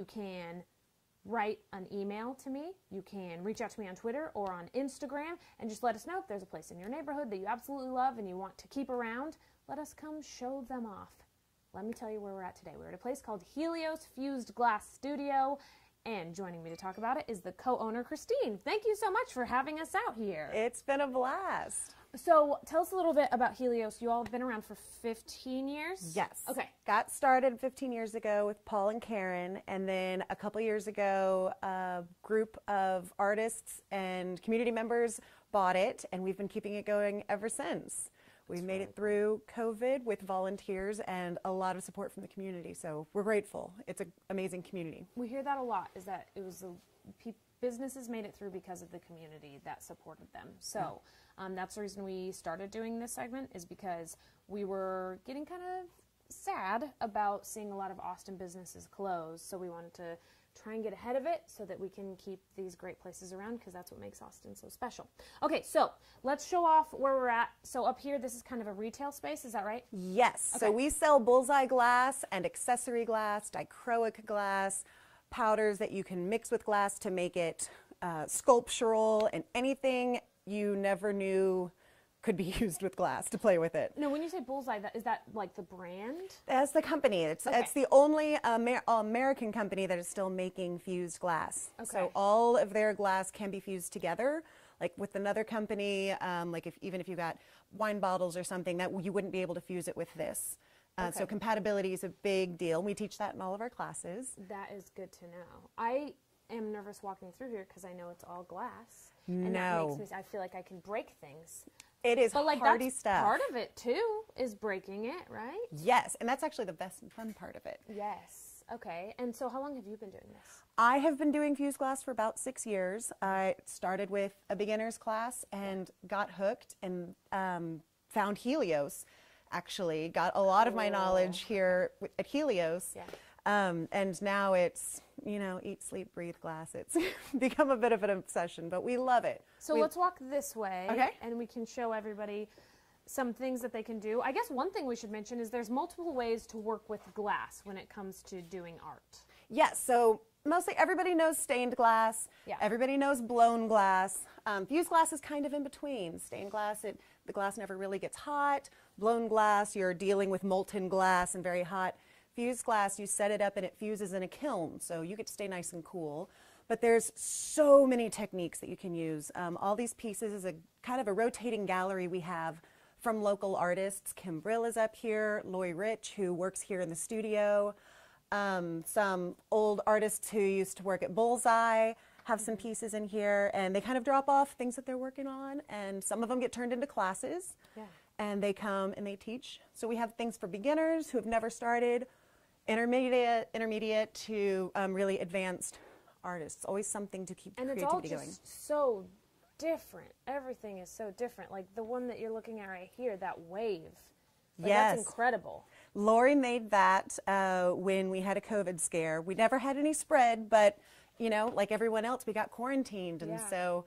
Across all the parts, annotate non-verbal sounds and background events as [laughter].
you can write an email to me. You can reach out to me on Twitter or on Instagram and just let us know if there's a place in your neighborhood that you absolutely love and you want to keep around. Let us come show them off. Let me tell you where we're at today. We're at a place called Helios Fused Glass Studio. And joining me to talk about it is the co owner, Christine. Thank you so much for having us out here. It's been a blast. So, tell us a little bit about Helios. You all have been around for 15 years? Yes. Okay. Got started 15 years ago with Paul and Karen, and then a couple years ago, a group of artists and community members bought it, and we've been keeping it going ever since. We made it through COVID with volunteers and a lot of support from the community, so we're grateful. It's an amazing community. We hear that a lot. Is that it was the pe- businesses made it through because of the community that supported them. So um, that's the reason we started doing this segment is because we were getting kind of sad about seeing a lot of Austin businesses close. So we wanted to try and get ahead of it so that we can keep these great places around because that's what makes Austin so special. Okay, so let's show off where we're at. So up here, this is kind of a retail space. Is that right? Yes. Okay. So we sell bullseye glass and accessory glass, dichroic glass, powders that you can mix with glass to make it uh, sculptural and anything you never knew could be [laughs] used with glass to play with it. No, when you say bullseye, that is that like the brand? That's the company. It's Okay. it's the only Amer- American company that is still making fused glass. Okay. So all of their glass can be fused together. Like with another company, um, like if even if you got wine bottles or something, that you wouldn't be able to fuse it with this. Uh, So compatibility is a big deal. We teach that in all of our classes. That is good to know. I am nervous walking through here because I know it's all glass, and that No. makes me. I feel like I can break things. It is But like hardy that's stuff. part of it too is breaking it, right? yes, and that's actually the best and fun part of it. Yes. Okay. And so, how long have you been doing this? I have been doing fused glass for about six years. I started with a beginner's class and got hooked and um, found Helios. Actually, got a lot of my knowledge here at Helios. Yeah. Um, and now it's you know eat, sleep, breathe glass. It's [laughs] become a bit of an obsession, but we love it. So We- let's walk this way, Okay. and we can show everybody some things that they can do. I guess one thing we should mention is there's multiple ways to work with glass when it comes to doing art. Yes, so mostly everybody knows stained glass. Yeah. Everybody knows blown glass. Um, fused glass is kind of in between. Stained glass, it, the glass never really gets hot. Blown glass, you're dealing with molten glass and very hot. Fused glass, you set it up and it fuses in a kiln, so you get to stay nice and cool. But there's so many techniques that you can use. Um, all these pieces is a kind of a rotating gallery we have from local artists. Kim Brill is up here, Lori Rich, who works here in the studio. Um, some old artists who used to work at Bullseye have some pieces in here, and they kind of drop off things that they're working on, and some of them get turned into classes. Yeah. And they come and they teach. So we have things for beginners who have never started, intermediate, intermediate to um, really advanced artists. Always something to keep and it's all just going. so different. Everything is so different. Like the one that you're looking at right here, that wave. Like, Yes. That's incredible. Lori made that uh, when we had a COVID scare. We never had any spread, but you know, like everyone else, we got quarantined, and Yeah. so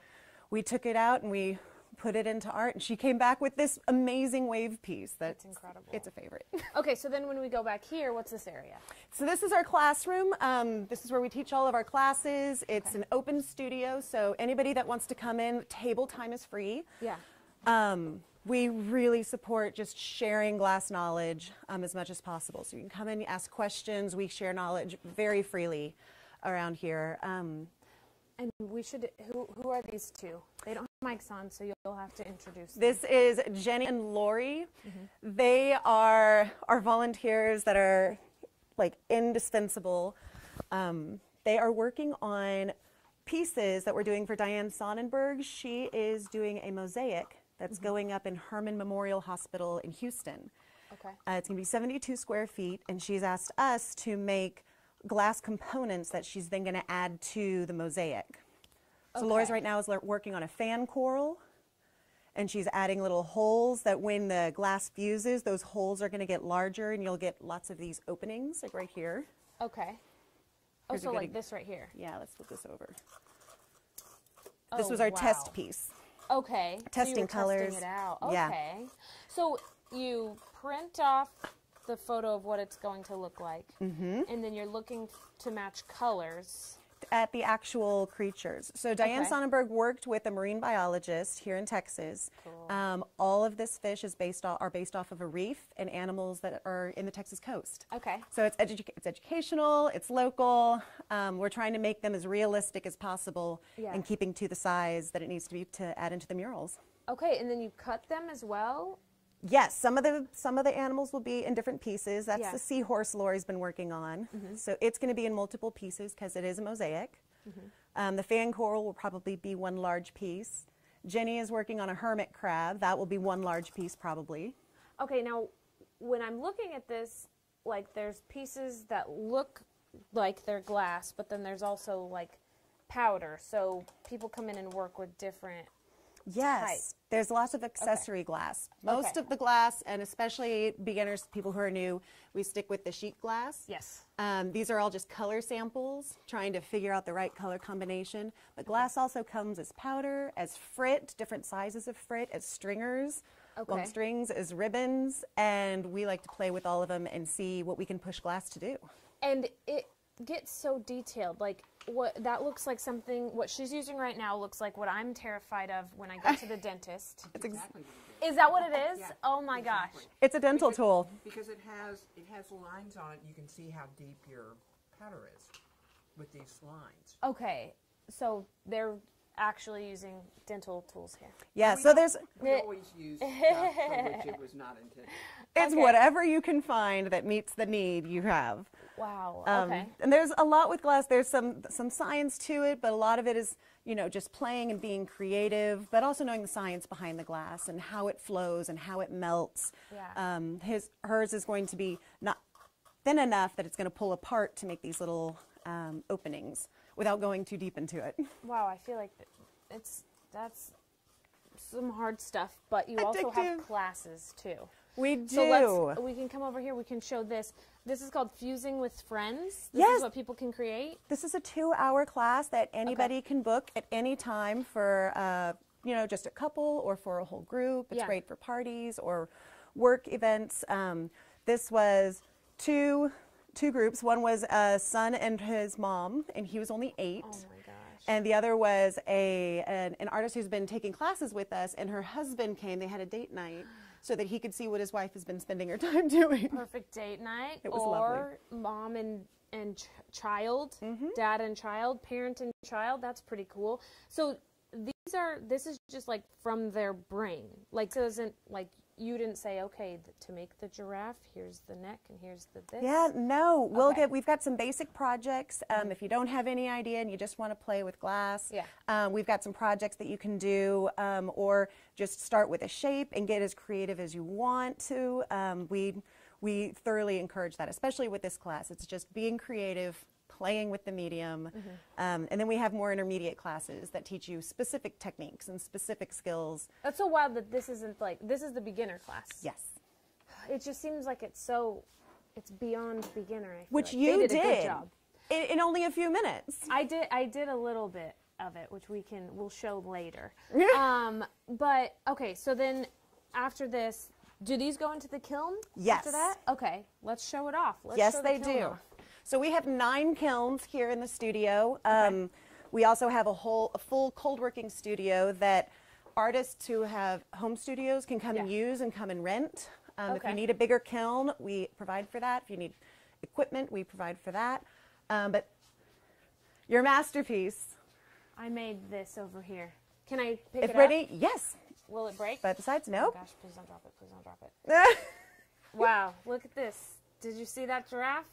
we took it out and we put it into art. And she came back with this amazing wave piece. That's incredible. It's a favorite. [laughs] Okay, so then when we go back here, what's this area? So this is our classroom. Um, this is where we teach all of our classes. It's an open studio, so anybody that wants to come in, table time is free. Yeah. Um, we really support just sharing glass knowledge um, as much as possible. So you can come in, ask questions. We share knowledge very freely around here. Um, And we should. Who who are these two? They don't mics on, so you'll have to introduce. them. this is Jenny and Lori. They are our volunteers that are like indispensable. Um, they are working on pieces that we're doing for Diane Sonnenberg. She is doing a mosaic that's going up in Hermann Memorial Hospital in Houston. Okay. Uh, it's going to be 72 square feet, and she's asked us to make glass components that she's then going to add to the mosaic. So Laura's Okay. right now is working on a fan coral, and she's adding little holes that when the glass fuses, those holes are going to get larger, and you'll get lots of these openings, like right here. Okay. Oh, Here's so like this right here. Yeah, let's flip this over. Oh, This Oh, was our wow. test piece. Okay. so Testing were colors. Testing it out. Yeah. Okay. So you print off the photo of what it's going to look like, mm-hmm. and then you're looking to match colors. At the actual creatures. So Diane Okay. Sonnenberg worked with a marine biologist here in Texas. Cool. Um, all of this fish is based off, are based off of a reef and animals that are in the Texas coast. Okay. So it's, edu- it's educational, it's local. Um, we're trying to make them as realistic as possible Yeah. and keeping to the size that it needs to be to add into the murals. Okay, and then you cut them as well. Yes, some of the some of the animals will be in different pieces. That's Yeah. the seahorse Lori's been working on. So it's going to be in multiple pieces because it is a mosaic. Um, the fan coral will probably be one large piece. Jenny is working on a hermit crab. That will be one large piece probably. Okay, now when I'm looking at this, like there's pieces that look like they're glass, but then there's also like powder. So people come in and work with different. Yes, there's lots of accessory glass. Most Okay. of the glass, and especially beginners, people who are new, we stick with the sheet glass. Yes. Um, these are all just color samples, trying to figure out the right color combination. But glass also comes as powder, as frit, different sizes of frit, as stringers, long strings, as ribbons, and we like to play with all of them and see what we can push glass to do. And it gets so detailed. Like what that looks like something. What she's using right now looks like what I'm terrified of when I go to the [laughs] dentist. It's, Exactly is. Is that what it is? Yeah, oh my exactly. gosh. it's a dental Because- tool. Because it has, it has lines on it, you can see how deep your powder is with these lines. Okay, so they're actually using dental tools here. Yeah, We so there's We always use [laughs] stuff for which it was not intended. it's Okay. whatever you can find that meets the need you have. Wow. Um, okay. And there's a lot with glass. There's some some science to it, but a lot of it is you know just playing and being creative, but also knowing the science behind the glass and how it flows and how it melts. Yeah. Um, his hers is going to be not thin enough that it's going to pull apart to make these little um, openings without going too deep into it. [laughs] Wow, I feel like it's that's some hard stuff, but you also have classes too. We do. So let's we can come over here. We can show this. This is called fusing with friends. This Yes. is what people can create. This is a two-hour class that anybody can book at any time for, uh, you know, just a couple or for a whole group. It's Yeah. great for parties or work events. Um, this was two two groups. One was a son and his mom, and he was only eight. Oh my gosh. And the other was a an, an artist who's been taking classes with us, and her husband came. They had a date night so that he could see what his wife has been spending her [laughs] time doing. Perfect date night. It was or lovely. mom and and ch- child, Mm-hmm. dad and child, parent and child. That's pretty cool. So these are this is just like from their brain. Like so isn't like you didn't say okay th- to make the giraffe. Here's the neck and here's the this. Yeah, no, we'll Okay. get. We've got some basic projects. Um, if you don't have any idea and you just want to play with glass, Yeah. um, we've got some projects that you can do, um, or just start with a shape and get as creative as you want to. Um, we we thoroughly encourage that, especially with this class. It's just being creative, playing with the medium, um, and then we have more intermediate classes that teach you specific techniques and specific skills. That's so wild that this isn't like this is the beginner class. Yes. It just seems like it's so it's beyond beginner. Which like. you did, did job. in, in only a few minutes. I did. I did a little bit of it, which we can we'll show later. [laughs] um, but okay, so then after this, do these go into the kiln? Yes. After that, okay, let's show it off. Let's yes, the they do. off. So we have nine kilns here in the studio. Um, we also have a whole, a full cold working studio that artists who have home studios can come and use and come and rent. Um, If you need a bigger kiln, we provide for that. If you need equipment, we provide for that. Um, but your masterpiece, I made this over here. Can I pick it up? if it ready, up? yes. Will it break? But besides, Oh nope. gosh, please don't drop it. Please don't drop it. [laughs] Wow, look at this. Did you see that giraffe?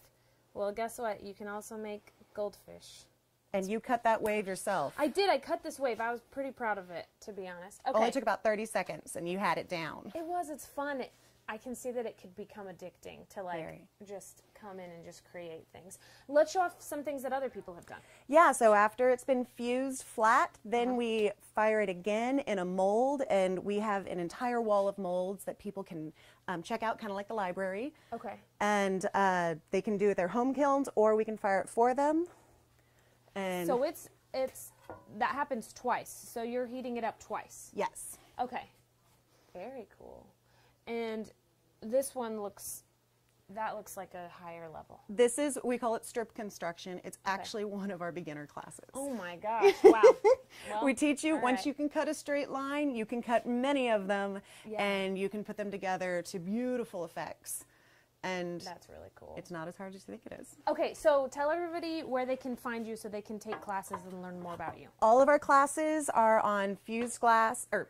Well, guess what? You can also make goldfish. and you cut that wave yourself. I did. I cut this wave. I was pretty proud of it, to be honest. Okay. Only took about 30 seconds and you had it down. It was. It's fun. It, I can see that it could become addicting to like Very. just come in and just create things. Let's show off some things that other people have done. Yeah, so after it's been fused flat, then we fire it again in a mold, and we have an entire wall of molds that people can um, check out, kind of like the library. Okay. And uh, they can do it at their home kilns, or we can fire it for them. And So it's it's that happens twice. So you're heating it up twice. yes, Okay. Very cool. And this one looks that looks like a higher level. This is, we call it strip construction. It's actually one of our beginner classes. Oh my gosh! [laughs] Wow. Well, we teach you once right. you can cut a straight line, you can cut many of them, Yeah. and you can put them together to beautiful effects. And That's really cool. it's not as hard as you think it is. Okay, so tell everybody where they can find you so they can take classes and learn more about you. All of our classes are on Fused Glass or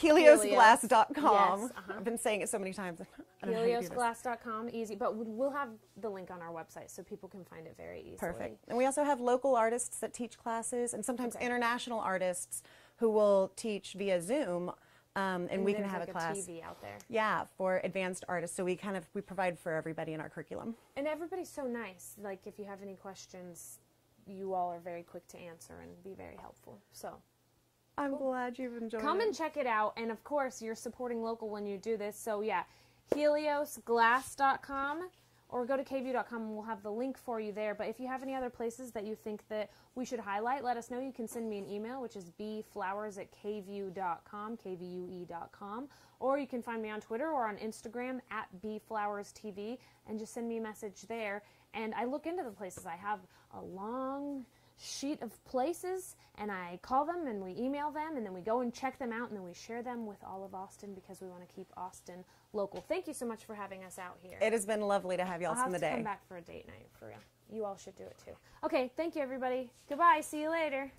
heliosglass.com. Yes, uh-huh. I've been saying it so many times. I don't know how you do this. Heliosglass.com, easy. But we- we'll have the link on our website so people can find it very easily. Perfect. And we also have local artists that teach classes, and sometimes Okay. international artists who will teach via Zoom, um, and, we can have like a class. TV out there. Yeah, for advanced artists. So we kind of we provide for everybody in our curriculum. And everybody's so nice. Like, if you have any questions, you all are very quick to answer and be very helpful. So I'm glad you've enjoyed come it. and check it out. And of course, you're supporting local when you do this. So yeah, heliosglass.com or go to kvue.com and we'll have the link for you there. But if you have any other places that you think that we should highlight, let us know. You can send me an email, which is bflowers at kview.com, kvue.com. Or you can find me on Twitter or on Instagram at bflowerstv and just send me a message there. And I look into the places. I have a long sheet of places and I call them and we email them and then we go and check them out and then we share them with all of Austin because we want to keep Austin local. Thank you so much for having us out here. It has been lovely to have y'all spend the day. come back for a date night for real. You all should do it too. Okay, thank you everybody. Goodbye. See you later.